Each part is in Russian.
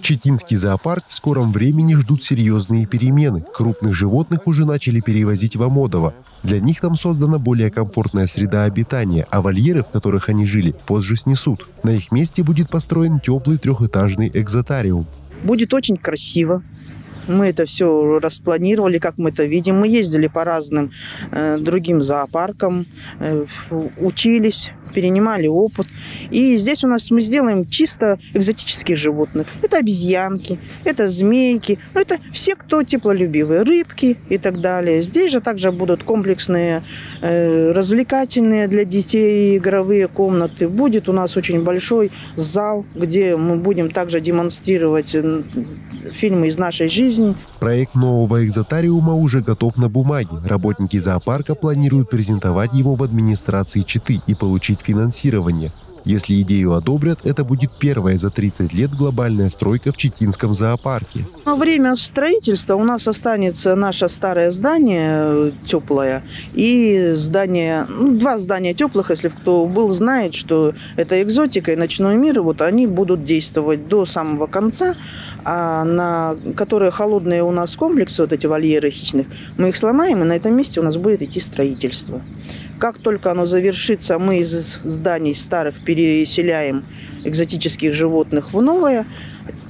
Читинский зоопарк в скором времени ждут серьезные перемены. Крупных животных уже начали перевозить в Амодово. Для них там создана более комфортная среда обитания, а вольеры, в которых они жили, позже снесут. На их месте будет построен теплый трехэтажный экзотариум. Будет очень красиво. Мы это все распланировали, как мы это видим. Мы ездили по разным э, другим зоопаркам, э, учились, перенимали опыт. И здесь у нас мы сделаем чисто экзотических животных. Это обезьянки, это змейки, ну, это все, кто теплолюбивые, рыбки и так далее. Здесь же также будут комплексные э, развлекательные для детей игровые комнаты. Будет у нас очень большой зал, где мы будем также демонстрировать фильмы из нашей жизни. Проект нового экзотариума уже готов на бумаге. Работники зоопарка планируют презентовать его в администрации Читы и получить финансирование. Если идею одобрят, это будет первая за 30 лет глобальная стройка в Читинском зоопарке. Во время строительства у нас останется наше старое здание э, теплое и здание, ну, два здания теплых, если кто был, знает, что это экзотика и ночной мир, вот они будут действовать до самого конца, а на которые холодные у нас комплексы, вот эти вольеры хищных, мы их сломаем, и на этом месте у нас будет идти строительство. Как только оно завершится, мы из зданий старых переселяем экзотических животных в новое.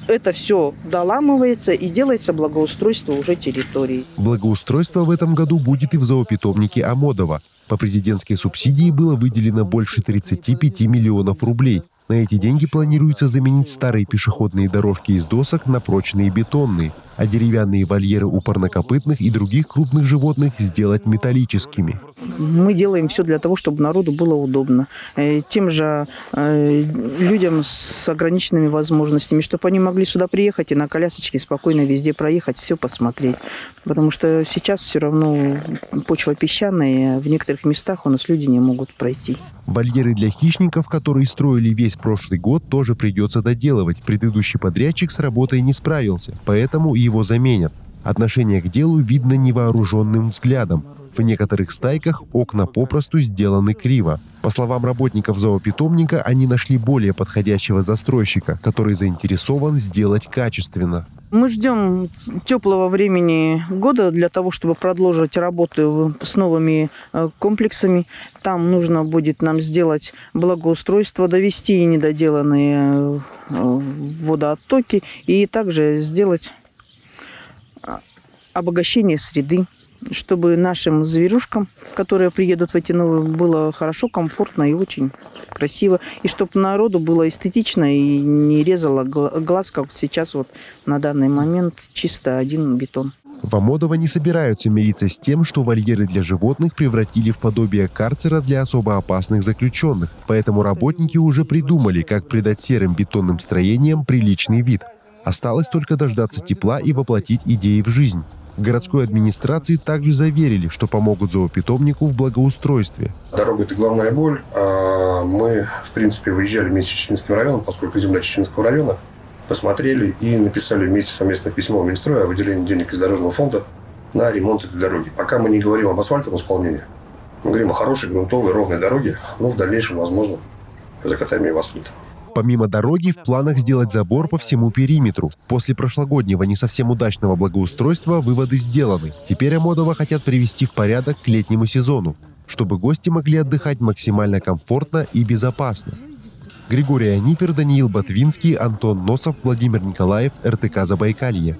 Это все доламывается и делается благоустройство уже территории. Благоустройство в этом году будет и в зоопитомнике Амодова. По президентской субсидии было выделено больше 35 миллионов рублей. На эти деньги планируется заменить старые пешеходные дорожки из досок на прочные бетонные, а деревянные вольеры у парнокопытных и других крупных животных сделать металлическими. Мы делаем все для того, чтобы народу было удобно. Э, тем же э, людям с ограниченными возможностями, чтобы они могли сюда приехать и на колясочке спокойно везде проехать, все посмотреть. Потому что сейчас все равно почва песчаная, в некоторых местах у нас люди не могут пройти. Вольеры для хищников, которые строили весь прошлый год, тоже придется доделывать. Предыдущий подрядчик с работой не справился, поэтому его заменят. Отношение к делу видно невооруженным взглядом. В некоторых стайках окна попросту сделаны криво. По словам работников зоопитомника, они нашли более подходящего застройщика, который заинтересован сделать качественно. Мы ждем теплого времени года для того, чтобы продолжить работу с новыми э, комплексами. Там нужно будет нам сделать благоустройство, довести недоделанные э, водооттоки и также сделать э, обогащение среды чтобы нашим зверюшкам, которые приедут в эти новые, было хорошо, комфортно и очень красиво. И чтобы народу было эстетично и не резало глаз, как сейчас вот на данный момент чисто один бетон. В Амодово не собираются мириться с тем, что вольеры для животных превратили в подобие карцера для особо опасных заключенных. Поэтому работники уже придумали, как придать серым бетонным строениям приличный вид. Осталось только дождаться тепла и воплотить идеи в жизнь. Городской администрации также заверили, что помогут зоопитомнику в благоустройстве. Дорога – это главная боль. А мы, в принципе, выезжали вместе с Чеченским районом, поскольку земля Чеченского района, посмотрели и написали вместе совместное письмо в Минстрой о выделении денег из дорожного фонда на ремонт этой дороги. Пока мы не говорим об асфальтовом исполнении, мы говорим о хорошей, грунтовой, ровной дороге, но в дальнейшем, возможно, закатаем ее в асфальт. Помимо дороги, в планах сделать забор по всему периметру. После прошлогоднего не совсем удачного благоустройства выводы сделаны. Теперь Амодова хотят привести в порядок к летнему сезону, чтобы гости могли отдыхать максимально комфортно и безопасно. Григорий Анипер, Даниил Ботвинский, Антон Носов, Владимир Николаев, РТК Забайкалье.